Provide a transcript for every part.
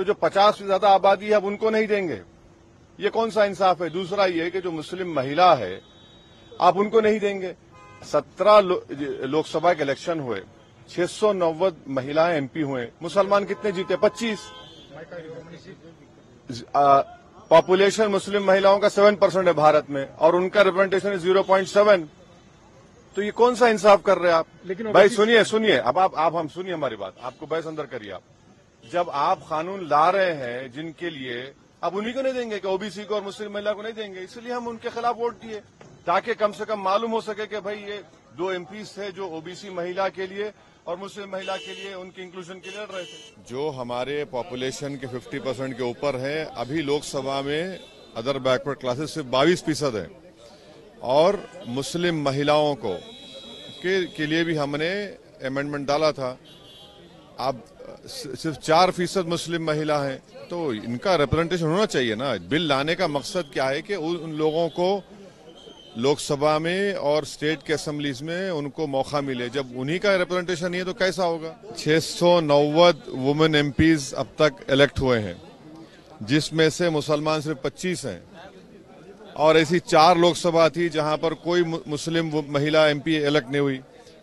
तो जो पचास से ज़्यादा आबादी है अब उनको नहीं देंगे। ये कौन सा इंसाफ है? दूसरा ये कि जो मुस्लिम महिला है आप उनको नहीं देंगे। सत्रह लो, लोकसभा के इलेक्शन हुए छह सौ नव्वद महिलाएँ एमपी हुए। मुसलमान कितने जीते? पच्चीस। पॉपुलेशन मुस्लिम महिलाओं का सेवन परसेंट है भारत में और उनका रिप्रेजेंटेशन ज़ीरो पॉइंट सेवन तो ये कौन सा इंसाफ कर रहे हैं आप? लेकिन भाई सुनिए सुनिए। अब आप आप हम सुनिए हमारी बात। आपको बहस अंदर करिए आप। जब आप कानून ला रहे हैं जिनके लिए अब उन्हीं को नहीं देंगे कि ओबीसी को और मुस्लिम महिला को नहीं देंगे। इसलिए हम उनके खिलाफ वोट दिए ताकि कम से कम मालूम हो सके कि भाई ये दो एमपी थे जो ओबीसी महिला के लिए और मुस्लिम महिला के लिए उनके इंक्लूजन के लिए लड़ रहे थे। जो हमारे पॉपुलेशन के 50 परसेंट के ऊपर है अभी लोकसभा में अदर बैकवर्ड क्लासेस सिर्फ़ बाईस फ़ीसद है। और मुस्लिम महिलाओं को के, के लिए भी हमने अमेंडमेंट डाला था। अब सिर्फ़ चार फ़ीसद मुस्लिम महिला हैं तो इनका रिप्रेजेंटेशन होना चाहिए ना। बिल लाने का मकसद क्या है कि उन लोगों को लोकसभा में और स्टेट के असम्बलीज में उनको मौका मिले। जब उन्हीं का रिप्रेजेंटेशन नहीं है तो कैसा होगा? छह सौ नौवद वुमेन एम अब तक इलेक्ट हुए हैं, जिसमें से मुसलमान सिर्फ़ 25 हैं। और ऐसी चार लोकसभा थी जहाँ पर कोई मुस्लिम महिला एमपी इलेक्ट नहीं हुई।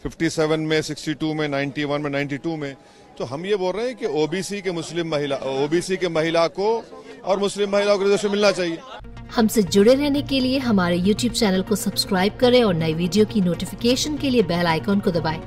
57 में 62 में 91 में 92 में तो हम ये बोल रहे हैं कि ओबीसी के मुस्लिम महिला ओबीसी के महिला को और मुस्लिम महिलाओं को रिजर्वेशन मिलना चाहिए हमसे जुड़े रहने के लिए हमारे YouTube चैनल को सब्सक्राइब करें और नई वीडियो की नोटिफिकेशन के लिए बेल आइकॉन को दबाएँ।